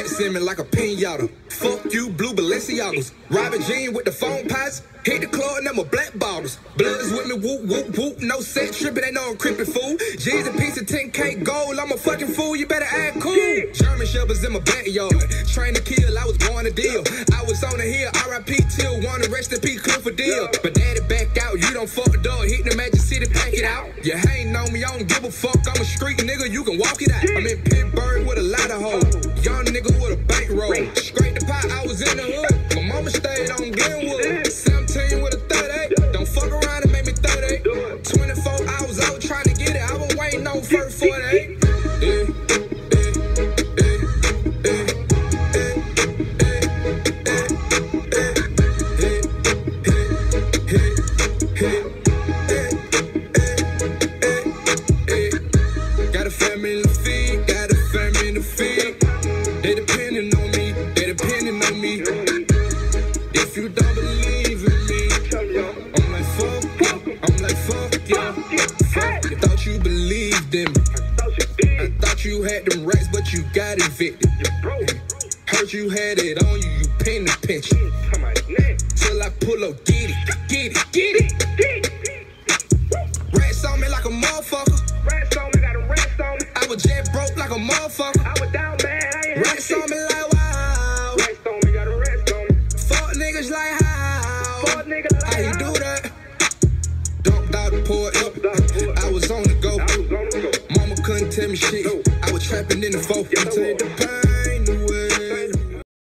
Me like a pinata. Fuck you, blue Balenciagas. Robin Jean with the phone pots. Hit the club and them a black bottles. Blood is with me, whoop, whoop, whoop. No sex tripping, ain't no creepy fool. G's a piece of 10K gold. I'm a fucking fool, you better act cool. German shepherds in my backyard. Train to kill, I was born to deal. I was on the hill, RIP till one rest in peace, Clifford deal. But daddy back out, you don't fuck the dog. Hit the Magic City, pack it out. You hating on me, I don't give a fuck. I'm a street nigga, you can walk it out. I'm in Pittsburgh with a nigga with a bankroll. Straight the pot, I was in the hood. My mama stayed on Glenwood. 17 with a 38. Don't fuck around and make me 38. 24 hours out trying to get it. I was waiting on first 48. Got a family to feed, they on me. If you don't believe in me, I'm like fuck I'm like fuck you. Fuck you. Thought you believed in me. I thought you had them rights, but you got evicted. Heard you had it on you, you paying the pension. Till I pull up, get it, get it, get it. Rats on me like a motherfucker. I was jet broke like a motherfucker. Rats on me like Fuck niggas like how. How you do that? Dumped out the port. I was on the go. Mama couldn't tell me shit. I was trapping in the four. Take the pound.